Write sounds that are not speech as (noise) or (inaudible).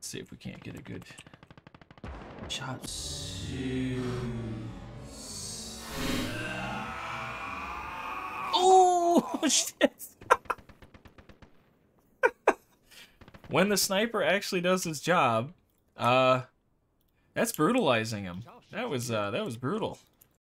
Let's see if we can't get a good shot. Oh (laughs) shit! when the sniper actually does his job, uh, that's brutalizing him. That was uh, that was brutal.